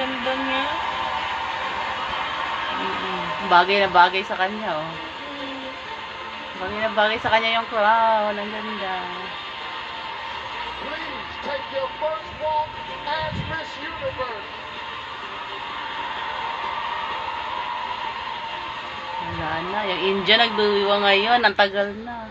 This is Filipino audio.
Ganda niya. Mm-mm. Bagay na bagay sa kanya, oh. Mm. Bagay na bagay sa kanya yung crown. Ang ganda. Please take your first walk as Miss Universe. Wala na. Yung India nagduwa ngayon. Ang tagal na.